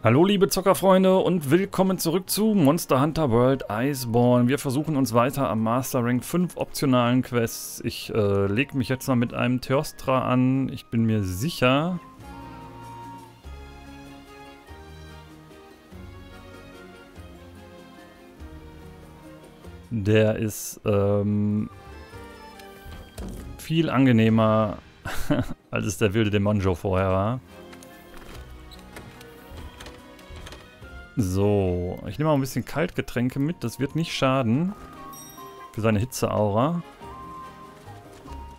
Hallo liebe Zockerfreunde und willkommen zurück zu Monster Hunter World Iceborne. Wir versuchen uns weiter am Master Rank 5 optionalen Quests. Ich äh, lege mich jetzt mal mit einem Theostra an. Ich bin mir sicher... Der ist ähm, viel angenehmer, als es der wilde Demonjo vorher war. So, ich nehme mal ein bisschen Kaltgetränke mit. Das wird nicht schaden. Für seine Hitzeaura.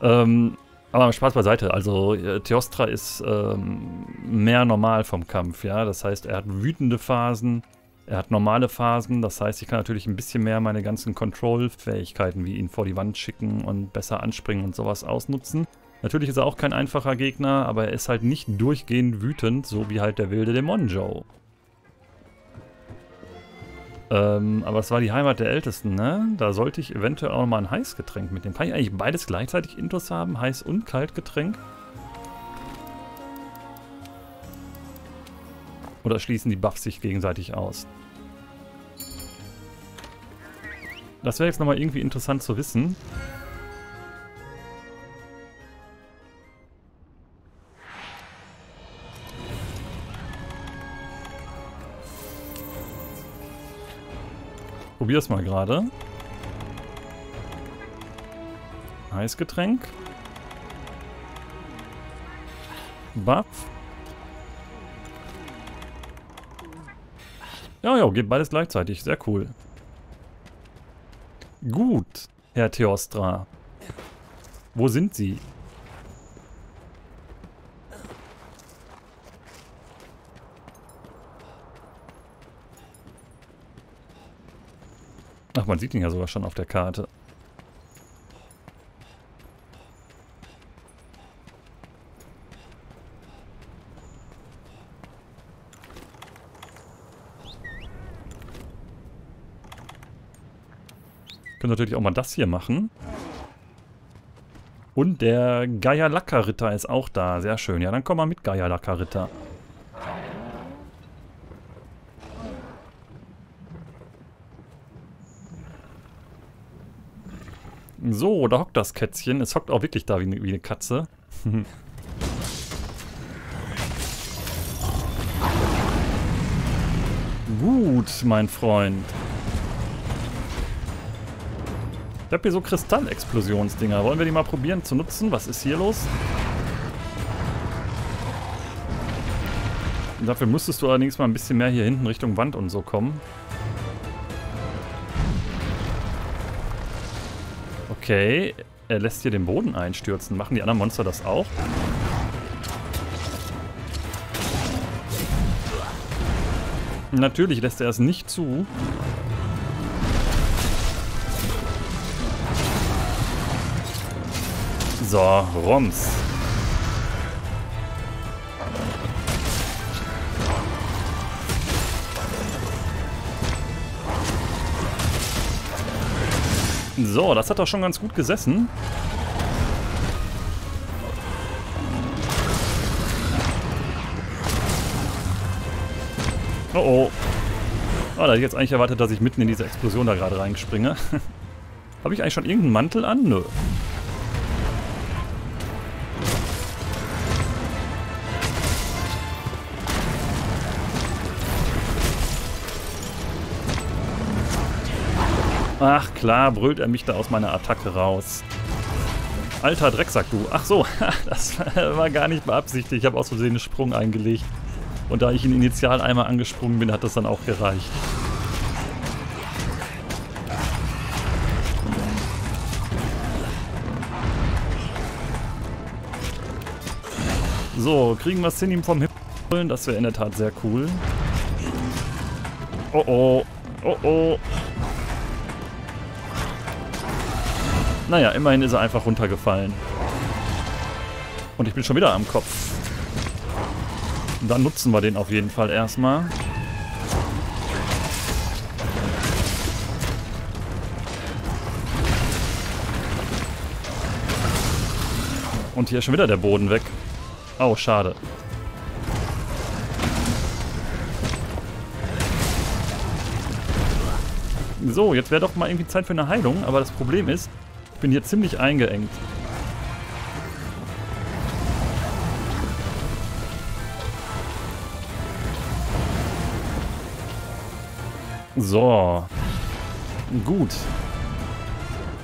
Ähm, aber Spaß beiseite. Also, äh, Theostra ist ähm, mehr normal vom Kampf, ja. Das heißt, er hat wütende Phasen. Er hat normale Phasen. Das heißt, ich kann natürlich ein bisschen mehr meine ganzen Control-Fähigkeiten, wie ihn vor die Wand schicken und besser anspringen und sowas ausnutzen. Natürlich ist er auch kein einfacher Gegner, aber er ist halt nicht durchgehend wütend, so wie halt der wilde Demonjo. Ähm, aber es war die Heimat der Ältesten, ne? Da sollte ich eventuell auch nochmal ein Heißgetränk mitnehmen. Kann ich eigentlich beides gleichzeitig Intus haben? Heiß- und Kaltgetränk? Oder schließen die Buffs sich gegenseitig aus? Das wäre jetzt nochmal irgendwie interessant zu wissen. Probier's mal gerade. Heißgetränk. Buff. Ja, ja, geht beides gleichzeitig. Sehr cool. Gut, Herr Theostra. Wo sind Sie? Ach, man sieht ihn ja sogar schon auf der Karte. Können natürlich auch mal das hier machen. Und der Gaia-Lacker-Ritter ist auch da. Sehr schön. Ja, dann komm mal mit, Gaia-Lacker-Ritter. So, da hockt das Kätzchen. Es hockt auch wirklich da wie, wie eine Katze. Gut, mein Freund. Ich habe hier so Kristallexplosionsdinger. Wollen wir die mal probieren zu nutzen? Was ist hier los? Dafür müsstest du allerdings mal ein bisschen mehr hier hinten Richtung Wand und so kommen. Okay, er lässt hier den Boden einstürzen. Machen die anderen Monster das auch? Natürlich lässt er es nicht zu. So, Roms. So, das hat doch schon ganz gut gesessen. Oh oh. Oh, da hätte ich jetzt eigentlich erwartet, dass ich mitten in diese Explosion da gerade reinspringe. Habe ich eigentlich schon irgendeinen Mantel an? Nö. Ach klar, brüllt er mich da aus meiner Attacke raus. Alter Drecksack, du. Ach so, das war gar nicht beabsichtigt. Ich habe aus Versehen einen Sprung eingelegt. Und da ich ihn initial einmal angesprungen bin, hat das dann auch gereicht. So, kriegen wir ihm vom Himmel Das wäre in der Tat sehr cool. Oh oh. Oh oh. Naja, immerhin ist er einfach runtergefallen. Und ich bin schon wieder am Kopf. Und dann nutzen wir den auf jeden Fall erstmal. Und hier ist schon wieder der Boden weg. Oh, schade. So, jetzt wäre doch mal irgendwie Zeit für eine Heilung, aber das Problem ist, bin hier ziemlich eingeengt. So. Gut.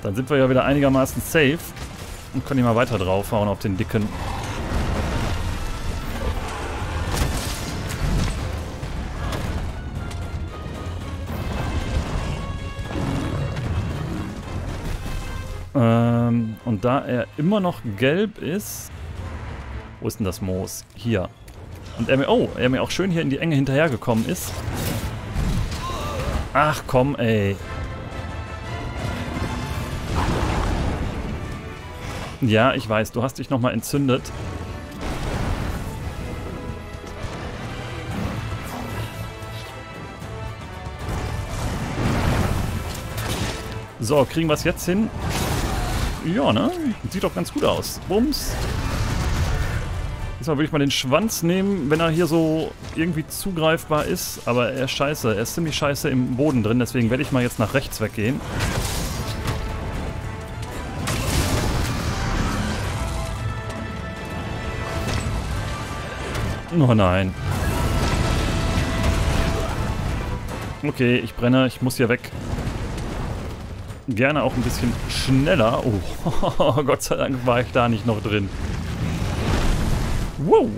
Dann sind wir ja wieder einigermaßen safe und können hier mal weiter draufhauen auf den dicken. Da er immer noch gelb ist... Wo ist denn das Moos? Hier. Und er mir... Oh, er mir auch schön hier in die Enge hinterhergekommen ist. Ach komm, ey. Ja, ich weiß, du hast dich nochmal entzündet. So, kriegen wir es jetzt hin? Ja, ne? Sieht doch ganz gut aus. Bums. Diesmal würde ich mal den Schwanz nehmen, wenn er hier so irgendwie zugreifbar ist. Aber er ist scheiße. Er ist ziemlich scheiße im Boden drin. Deswegen werde ich mal jetzt nach rechts weggehen. Oh nein. Okay, ich brenne. Ich muss hier weg. Gerne auch ein bisschen schneller. Oh, Gott sei Dank war ich da nicht noch drin. Wow.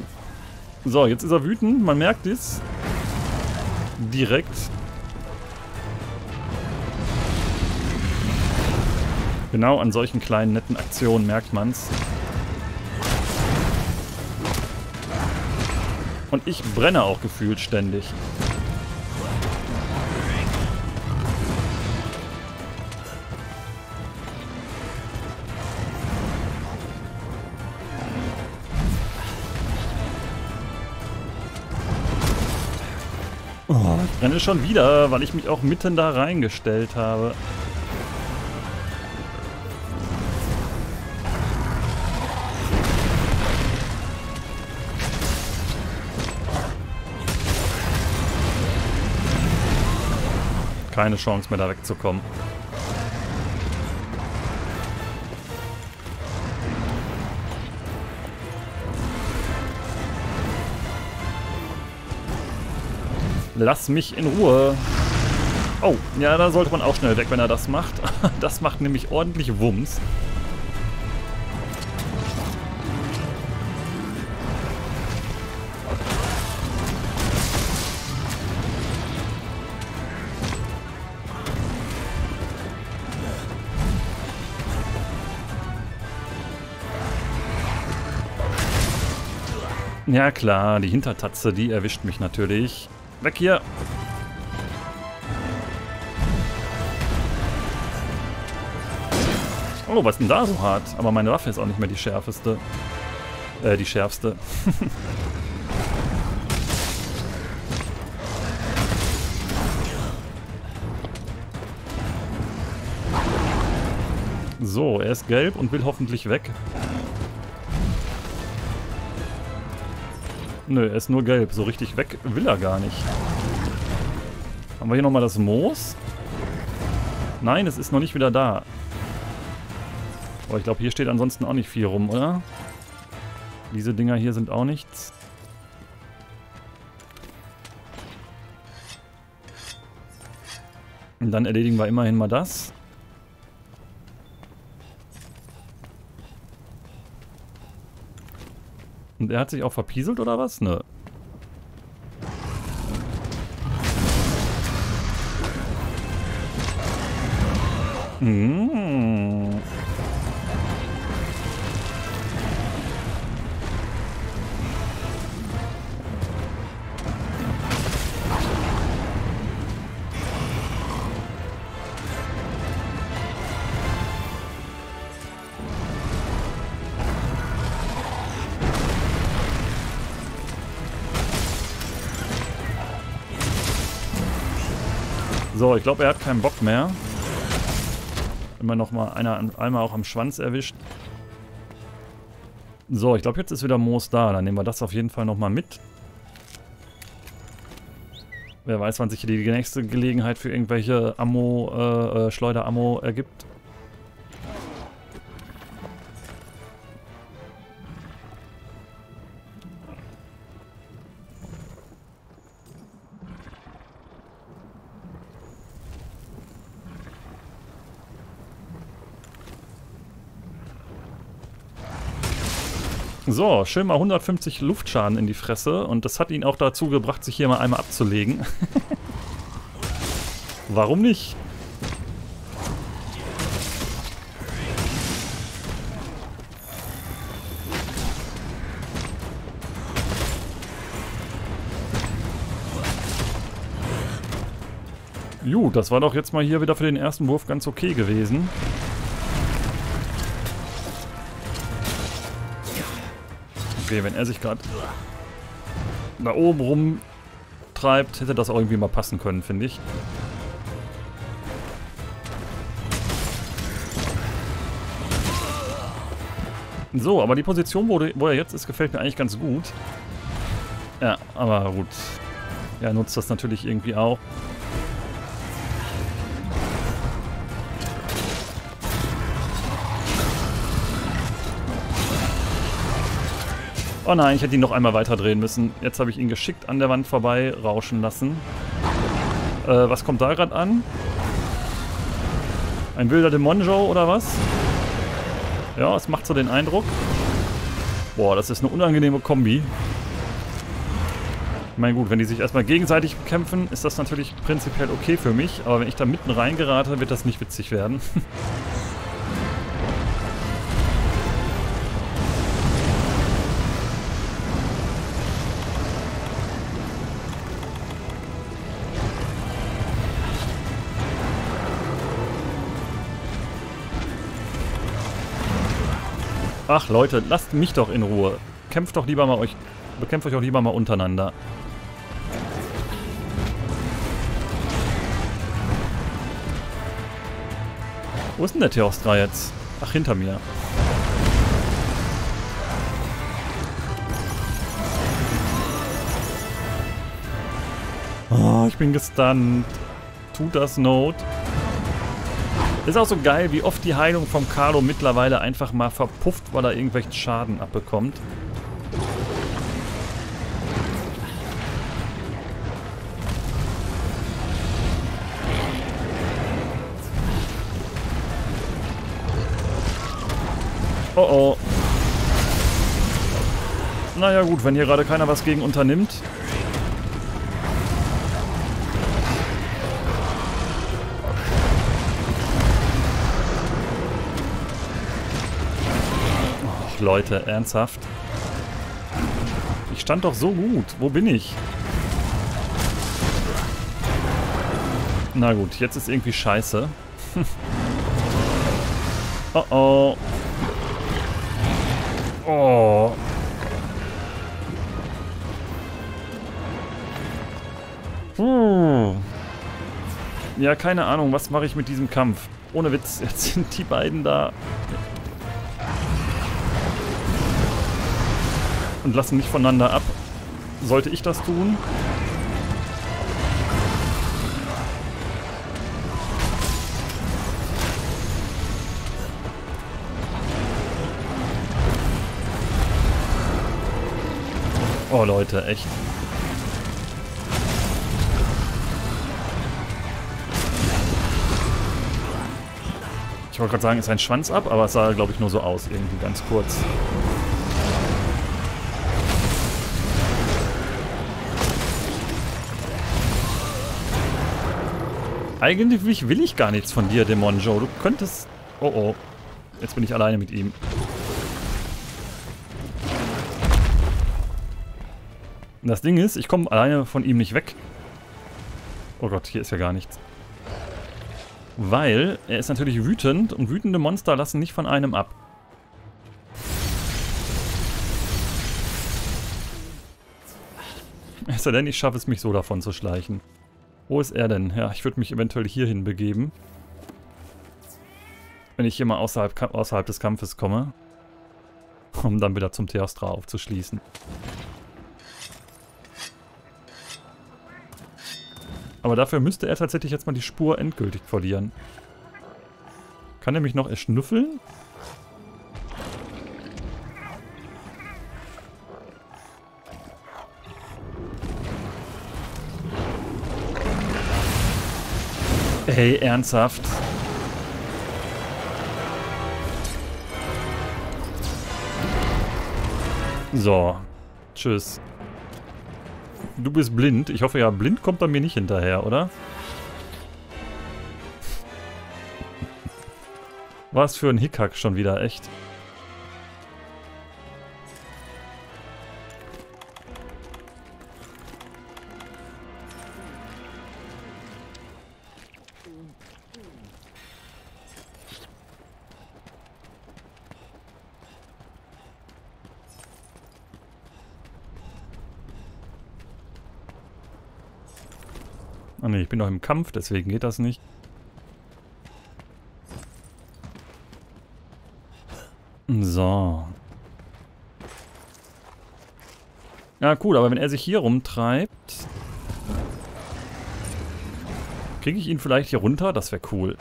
So, jetzt ist er wütend. Man merkt es. Direkt. Genau an solchen kleinen netten Aktionen merkt man es. Und ich brenne auch gefühlt ständig. Renne schon wieder, weil ich mich auch mitten da reingestellt habe. Keine Chance mehr da wegzukommen. Lass mich in Ruhe. Oh, ja, da sollte man auch schnell weg, wenn er das macht. Das macht nämlich ordentlich Wumms. Ja klar, die Hintertatze, die erwischt mich natürlich. Weg hier. Oh, was ist denn da so hart? Aber meine Waffe ist auch nicht mehr die schärfeste. Äh, die schärfste. so, er ist gelb und will hoffentlich weg. Nö, er ist nur gelb. So richtig weg will er gar nicht. Haben wir hier nochmal das Moos? Nein, es ist noch nicht wieder da. Aber ich glaube, hier steht ansonsten auch nicht viel rum, oder? Diese Dinger hier sind auch nichts. Und dann erledigen wir immerhin mal das. Und er hat sich auch verpieselt oder was? Ne. Mmh. So, ich glaube, er hat keinen Bock mehr. Immer noch mal einer einmal auch am Schwanz erwischt. So, ich glaube, jetzt ist wieder Moos da. Dann nehmen wir das auf jeden Fall noch mal mit. Wer weiß, wann sich hier die nächste Gelegenheit für irgendwelche Ammo, äh, äh Schleuderammo ergibt. So, schön mal 150 Luftschaden in die Fresse. Und das hat ihn auch dazu gebracht, sich hier mal einmal abzulegen. Warum nicht? Ju, das war doch jetzt mal hier wieder für den ersten Wurf ganz okay gewesen. Okay, wenn er sich gerade da oben rumtreibt, hätte das auch irgendwie mal passen können, finde ich. So, aber die Position, wo, wo er jetzt ist, gefällt mir eigentlich ganz gut. Ja, aber gut. Er nutzt das natürlich irgendwie auch. Oh nein, ich hätte ihn noch einmal weiter drehen müssen. Jetzt habe ich ihn geschickt an der Wand vorbei rauschen lassen. Äh, was kommt da gerade an? Ein wilder Demonjo oder was? Ja, es macht so den Eindruck. Boah, das ist eine unangenehme Kombi. Ich meine gut, wenn die sich erstmal gegenseitig kämpfen, ist das natürlich prinzipiell okay für mich. Aber wenn ich da mitten reingerate, wird das nicht witzig werden. Ach Leute, lasst mich doch in Ruhe. Kämpft doch lieber mal euch. Bekämpft euch auch lieber mal untereinander. Wo ist denn der Theostra jetzt? Ach, hinter mir. Oh, ich bin gestunt. Tut das Not? Ist auch so geil, wie oft die Heilung vom Carlo mittlerweile einfach mal verpufft, weil er irgendwelchen Schaden abbekommt. Oh oh. Naja gut, wenn hier gerade keiner was gegen unternimmt, Leute, ernsthaft? Ich stand doch so gut. Wo bin ich? Na gut, jetzt ist irgendwie scheiße. oh oh. Oh. Puh. Ja, keine Ahnung, was mache ich mit diesem Kampf? Ohne Witz, jetzt sind die beiden da und lassen nicht voneinander ab. Sollte ich das tun? Oh Leute, echt. Ich wollte gerade sagen, ist ein Schwanz ab, aber es sah, glaube ich, nur so aus, irgendwie ganz kurz. Eigentlich will ich gar nichts von dir, Dämon Joe. Du könntest... Oh oh. Jetzt bin ich alleine mit ihm. Das Ding ist, ich komme alleine von ihm nicht weg. Oh Gott, hier ist ja gar nichts. Weil er ist natürlich wütend und wütende Monster lassen nicht von einem ab. Es sei denn, ich schaffe es mich so davon zu schleichen. Wo ist er denn? Ja, ich würde mich eventuell hierhin begeben. Wenn ich hier mal außerhalb, außerhalb des Kampfes komme. Um dann wieder zum Theostra aufzuschließen. Aber dafür müsste er tatsächlich jetzt mal die Spur endgültig verlieren. Kann er mich noch erschnüffeln? Hey, ernsthaft? So. Tschüss. Du bist blind. Ich hoffe ja, blind kommt bei mir nicht hinterher, oder? Was für ein Hickhack schon wieder, echt. Bin noch im Kampf, deswegen geht das nicht. So. Ja, cool, aber wenn er sich hier rumtreibt... Kriege ich ihn vielleicht hier runter? Das wäre cool.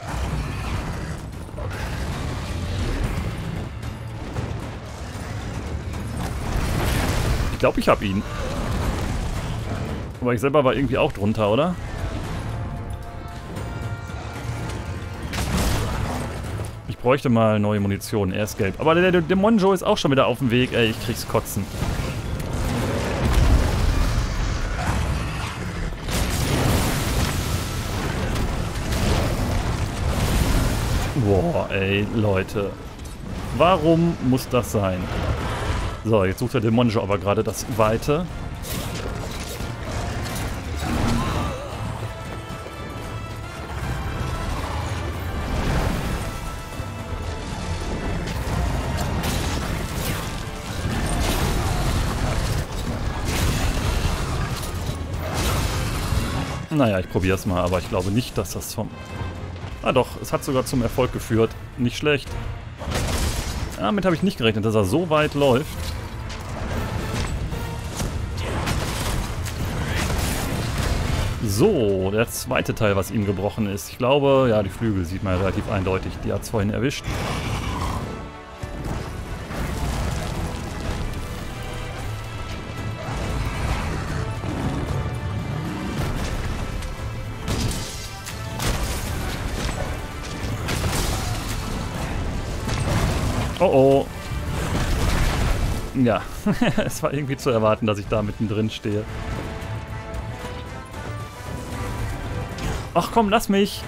Ich glaube, ich habe ihn. Aber ich selber war irgendwie auch drunter, oder? Bräuchte mal neue Munition. Er ist gelb. Aber der, der, der Monjo ist auch schon wieder auf dem Weg. Ey, ich krieg's kotzen. Boah, ey, Leute. Warum muss das sein? So, jetzt sucht der Demonjo aber gerade das Weite. Naja, ich probiere es mal, aber ich glaube nicht, dass das vom... Ah doch, es hat sogar zum Erfolg geführt. Nicht schlecht. Damit habe ich nicht gerechnet, dass er so weit läuft. So, der zweite Teil, was ihm gebrochen ist. Ich glaube, ja, die Flügel sieht man relativ eindeutig. Die hat es vorhin erwischt. Oh oh. Ja, es war irgendwie zu erwarten, dass ich da mittendrin stehe. Ach komm, lass mich.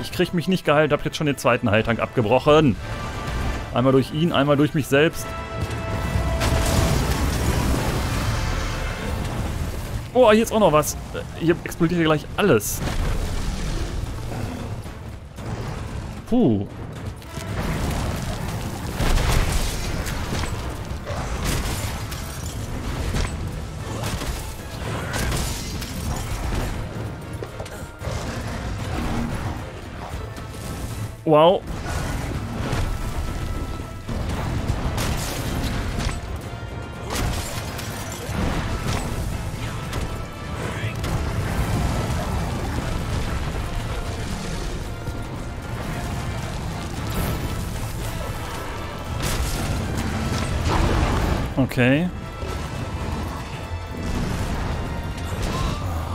Ich krieg mich nicht geheilt, hab jetzt schon den zweiten Heiltank abgebrochen. Einmal durch ihn, einmal durch mich selbst. Oh, hier ist auch noch was. Hier explodiert hier gleich alles. Puh. Wow. Okay.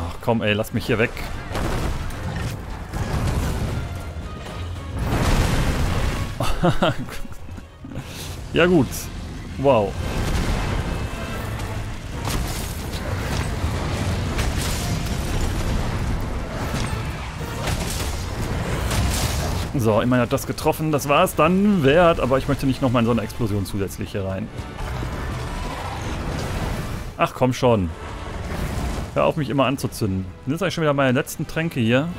Ach, komm, ey, lass mich hier weg. ja gut. Wow. So, immerhin hat das getroffen. Das war es dann wert, aber ich möchte nicht nochmal in so eine Explosion zusätzlich hier rein. Ach komm schon. Hör auf mich immer anzuzünden. Das ist eigentlich schon wieder meine letzten Tränke hier.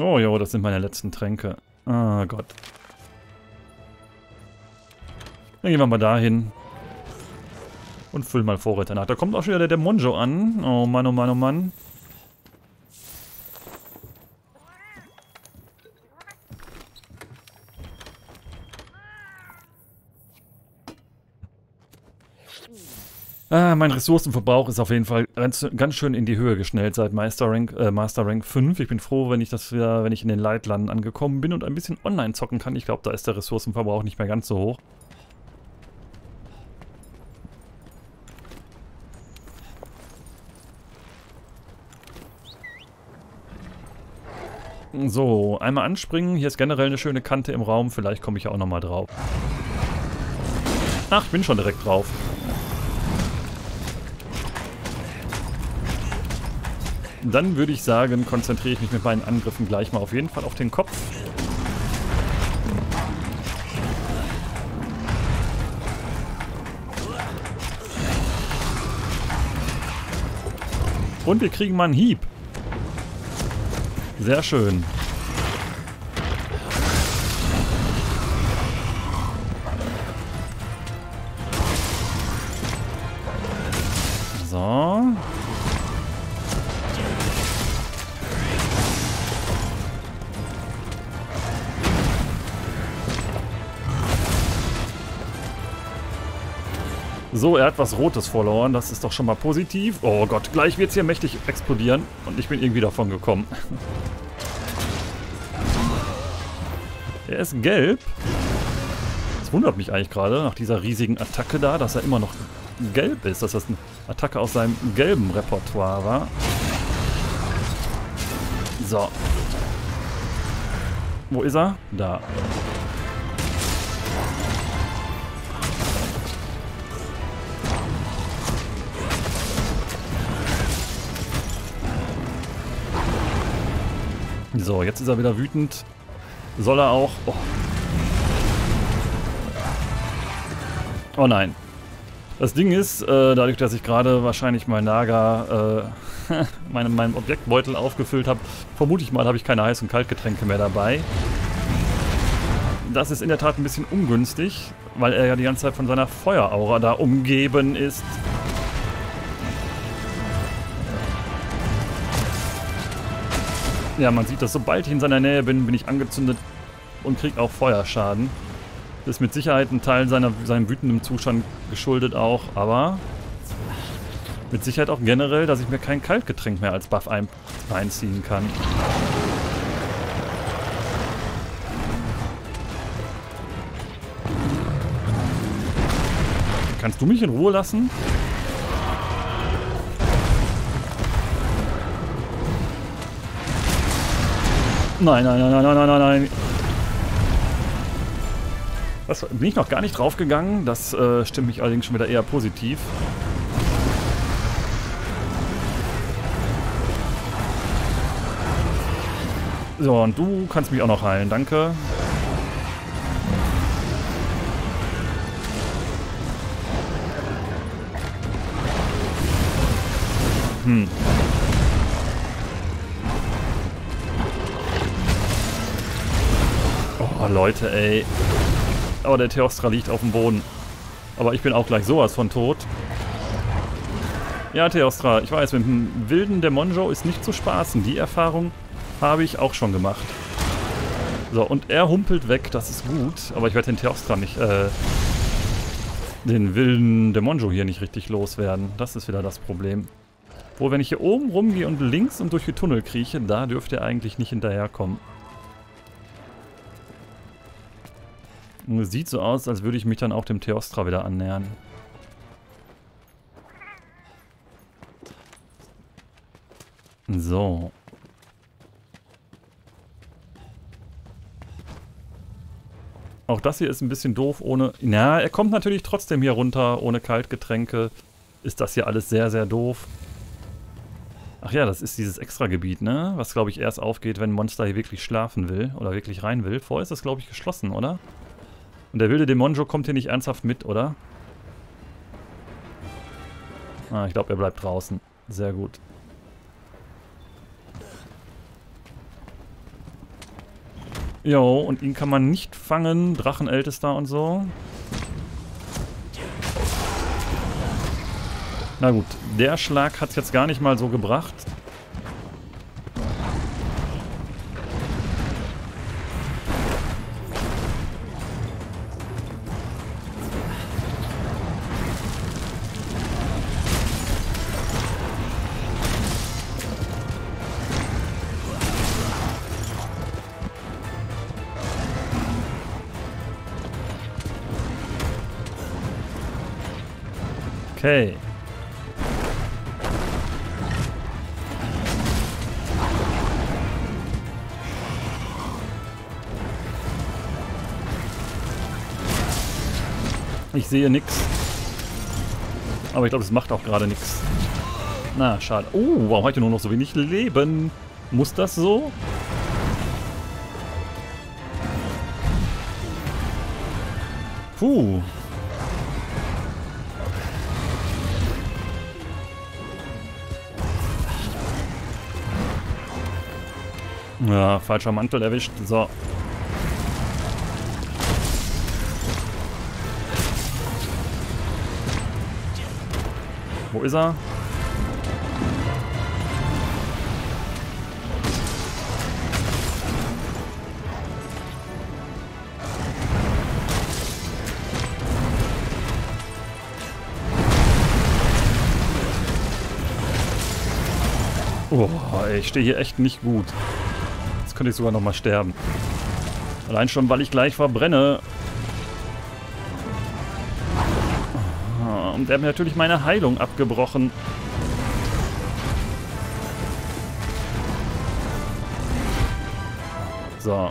Oh, jo, das sind meine letzten Tränke. Ah, Gott. Dann gehen wir mal dahin. Und füllen mal Vorräte nach. Da kommt auch schon wieder der Demonjo an. Oh Mann, oh Mann, oh Mann. Ah, mein Ressourcenverbrauch ist auf jeden Fall ganz, ganz schön in die Höhe geschnellt seit Master Rank, äh, Master Rank 5. Ich bin froh, wenn ich das wieder, wenn ich in den Leitlanden angekommen bin und ein bisschen online zocken kann. Ich glaube, da ist der Ressourcenverbrauch nicht mehr ganz so hoch. So, einmal anspringen. Hier ist generell eine schöne Kante im Raum. Vielleicht komme ich ja auch nochmal drauf. Ach, ich bin schon direkt drauf. Dann würde ich sagen, konzentriere ich mich mit meinen Angriffen gleich mal auf jeden Fall auf den Kopf. Und wir kriegen mal einen Hieb. Sehr schön. So, er hat was Rotes verloren. Das ist doch schon mal positiv. Oh Gott, gleich wird es hier mächtig explodieren. Und ich bin irgendwie davon gekommen. er ist gelb. Das wundert mich eigentlich gerade, nach dieser riesigen Attacke da, dass er immer noch gelb ist. Dass das eine Attacke aus seinem gelben Repertoire war. So. Wo ist er? Da. So, jetzt ist er wieder wütend. Soll er auch... Oh, oh nein. Das Ding ist, äh, dadurch, dass ich gerade wahrscheinlich mein Lager, äh, meinen, meinen Objektbeutel aufgefüllt habe, vermute ich mal, habe ich keine Heiß- und Kaltgetränke mehr dabei. Das ist in der Tat ein bisschen ungünstig, weil er ja die ganze Zeit von seiner Feueraura da umgeben ist. Ja, man sieht das, sobald ich in seiner Nähe bin, bin ich angezündet und kriege auch Feuerschaden. Das ist mit Sicherheit ein Teil seiner, seinem wütenden Zustand geschuldet auch, aber mit Sicherheit auch generell, dass ich mir kein Kaltgetränk mehr als Buff ein reinziehen kann. Kannst du mich in Ruhe lassen? Nein, nein, nein, nein, nein, nein, nein. Das bin ich noch gar nicht draufgegangen. Das äh, stimmt mich allerdings schon wieder eher positiv. So, und du kannst mich auch noch heilen. Danke. Hm. Leute, ey. Aber der Theostra liegt auf dem Boden. Aber ich bin auch gleich sowas von tot. Ja, Theostra, ich weiß, mit dem wilden Demonjo ist nicht zu spaßen. Die Erfahrung habe ich auch schon gemacht. So, und er humpelt weg, das ist gut. Aber ich werde den Theostra nicht, äh, den wilden Demonjo hier nicht richtig loswerden. Das ist wieder das Problem. Wo, wenn ich hier oben rumgehe und links und durch die Tunnel krieche, da dürfte er eigentlich nicht hinterherkommen. Sieht so aus, als würde ich mich dann auch dem Theostra wieder annähern. So. Auch das hier ist ein bisschen doof ohne... Na, er kommt natürlich trotzdem hier runter ohne Kaltgetränke. Ist das hier alles sehr, sehr doof. Ach ja, das ist dieses Extra-Gebiet, ne? Was, glaube ich, erst aufgeht, wenn ein Monster hier wirklich schlafen will. Oder wirklich rein will. Vorher ist das, glaube ich, geschlossen, oder? Und der wilde Demonjo kommt hier nicht ernsthaft mit, oder? Ah, ich glaube, er bleibt draußen. Sehr gut. Jo, und ihn kann man nicht fangen. Drachenältester und so. Na gut, der Schlag hat es jetzt gar nicht mal so gebracht. Sehe nichts. Aber ich glaube, es macht auch gerade nichts. Na, schade. Oh, warum hat er nur noch so wenig Leben? Muss das so? Puh. Ja, falscher Mantel erwischt. So. Ist er? Oh, ey, ich stehe hier echt nicht gut. Jetzt könnte ich sogar noch mal sterben. Allein schon, weil ich gleich verbrenne. Und der hat mir natürlich meine Heilung abgebrochen. So.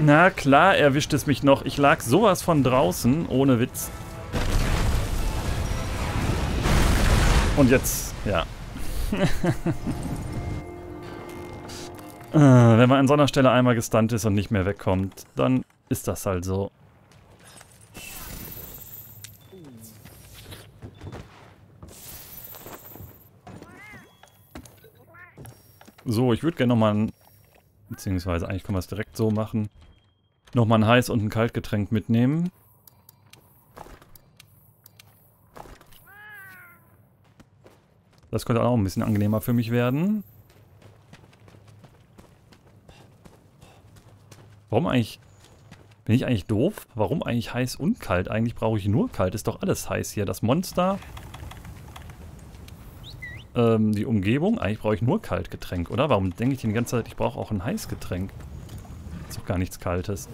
Na klar, erwischt es mich noch. Ich lag sowas von draußen, ohne Witz. Und jetzt, ja. Äh, wenn man an so einer Stelle einmal gestunt ist und nicht mehr wegkommt, dann ist das halt so. So, ich würde gerne nochmal. Beziehungsweise eigentlich können wir es direkt so machen nochmal ein Heiß- und ein Kaltgetränk mitnehmen. Das könnte auch ein bisschen angenehmer für mich werden. Warum eigentlich... Bin ich eigentlich doof? Warum eigentlich heiß und kalt? Eigentlich brauche ich nur kalt. Ist doch alles heiß hier. Das Monster... Ähm, die Umgebung. Eigentlich brauche ich nur Kaltgetränk, oder? Warum denke ich die ganze Zeit, ich brauche auch ein Heißgetränk? Ist doch gar nichts Kaltes.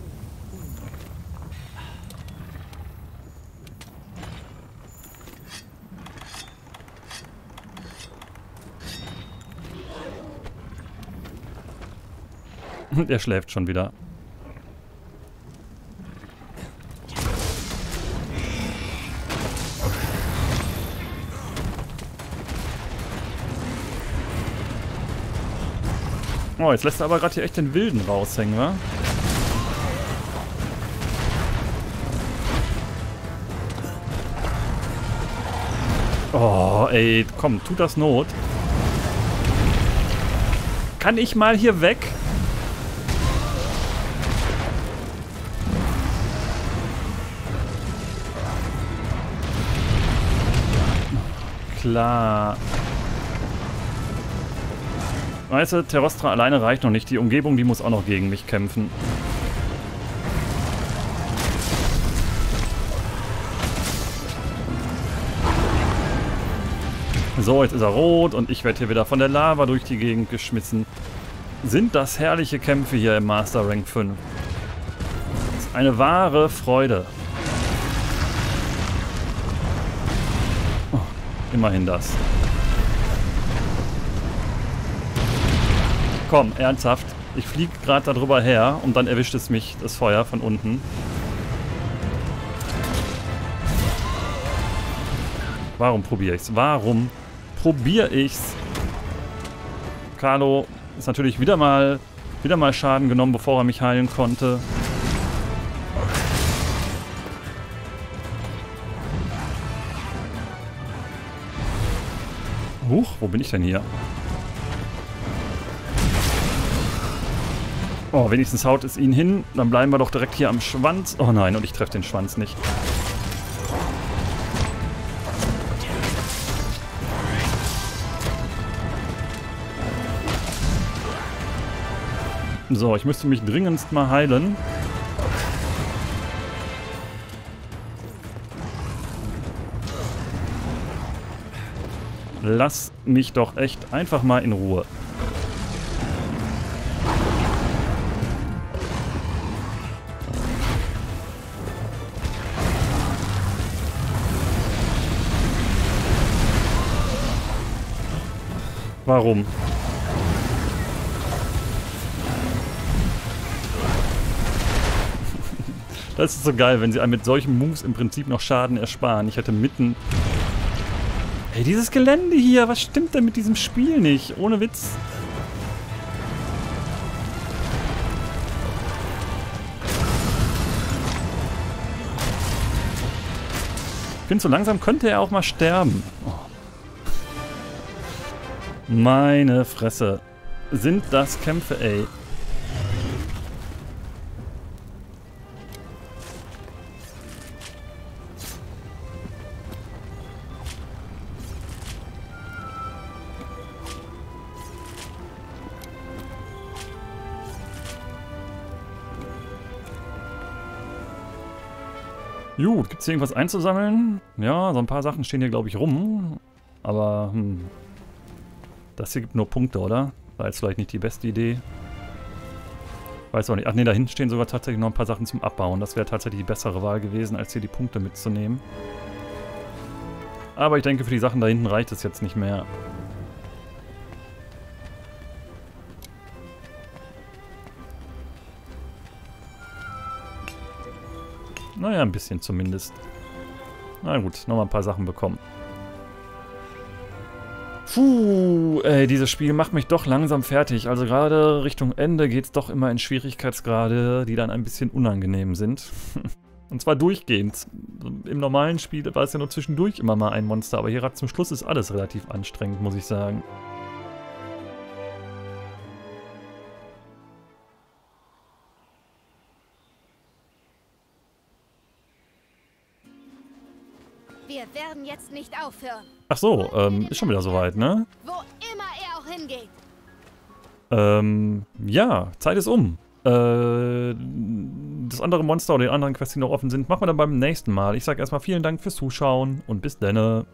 Und er schläft schon wieder. Oh, jetzt lässt er aber gerade hier echt den Wilden raushängen, wa? Oh, ey, komm, tut das Not. Kann ich mal hier weg? Klar. Weißt du, Terrostra alleine reicht noch nicht. Die Umgebung, die muss auch noch gegen mich kämpfen. So, jetzt ist er rot und ich werde hier wieder von der Lava durch die Gegend geschmissen. Sind das herrliche Kämpfe hier im Master Rank 5. Das ist eine wahre Freude. Oh, immerhin das. Komm, ernsthaft. Ich fliege gerade darüber her und dann erwischt es mich, das Feuer von unten. Warum probiere ich's? Warum probiere ich's? Carlo ist natürlich wieder mal, wieder mal Schaden genommen, bevor er mich heilen konnte. Huch, wo bin ich denn hier? Oh, wenigstens haut es ihn hin. Dann bleiben wir doch direkt hier am Schwanz. Oh nein, und ich treffe den Schwanz nicht. So, ich müsste mich dringendst mal heilen. Lass mich doch echt einfach mal in Ruhe. Warum? Das ist so geil, wenn sie einem mit solchen Moves im Prinzip noch Schaden ersparen. Ich hätte mitten... Ey, dieses Gelände hier, was stimmt denn mit diesem Spiel nicht? Ohne Witz. Ich finde, so langsam könnte er auch mal sterben. Oh. Meine Fresse. Sind das Kämpfe, ey. Gut, gibt es hier irgendwas einzusammeln? Ja, so ein paar Sachen stehen hier, glaube ich, rum. Aber, hm. Das hier gibt nur Punkte, oder? War jetzt vielleicht nicht die beste Idee. Weiß auch nicht. Ach nee, da hinten stehen sogar tatsächlich noch ein paar Sachen zum Abbauen. Das wäre tatsächlich die bessere Wahl gewesen, als hier die Punkte mitzunehmen. Aber ich denke, für die Sachen da hinten reicht es jetzt nicht mehr. Naja, ein bisschen zumindest. Na gut, nochmal ein paar Sachen bekommen. Puh, ey, dieses Spiel macht mich doch langsam fertig. Also gerade Richtung Ende geht es doch immer in Schwierigkeitsgrade, die dann ein bisschen unangenehm sind. Und zwar durchgehend. Im normalen Spiel war es ja nur zwischendurch immer mal ein Monster, aber hier zum Schluss ist alles relativ anstrengend, muss ich sagen. Wir werden jetzt nicht aufhören. Ach so, ähm, ist schon wieder soweit, ne? Wo immer er auch hingeht. Ähm, ja, Zeit ist um. Äh, das andere Monster oder die anderen Quests, die noch offen sind, machen wir dann beim nächsten Mal. Ich sage erstmal vielen Dank fürs Zuschauen und bis dann.